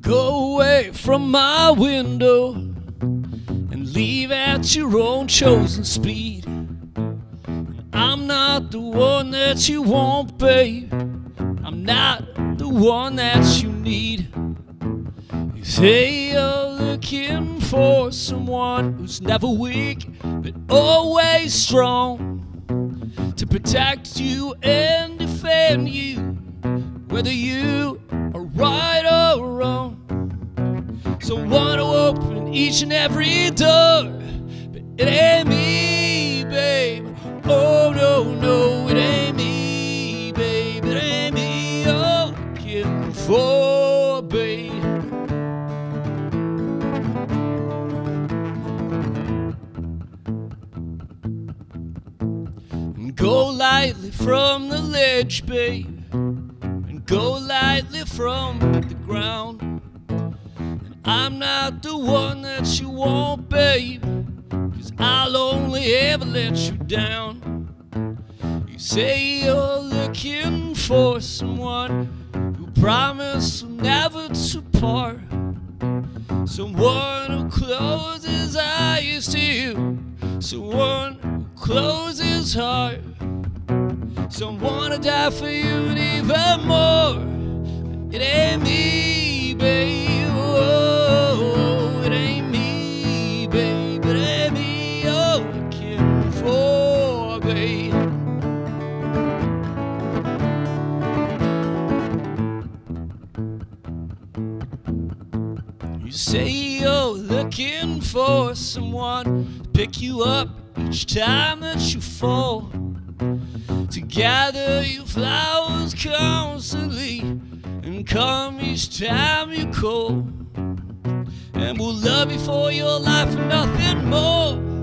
Go away from my window and leave at your own chosen speed. I'm not the one that you want, babe. I'm not the one that you need. You say you're oh, looking for someone who's never weak, but always strong to protect you and defend you, whether you are right or wrong. Someone to open each and every door, but it ain't me, go lightly from the ledge, babe. And go lightly from the ground. And I'm not the one that you want, babe. Cause I'll only ever let you down. You say you're looking for someone who promised never to part. Someone who closes eyes to you. Someone who closes his heart. Someone to die for you and even more. It ain't me, babe. Oh, it ain't me, ain't me you're looking for. You say you're looking for someone to pick you up each time that you fall. To gather your flowers constantly and come each time you call. And we'll love you for your life and nothing more.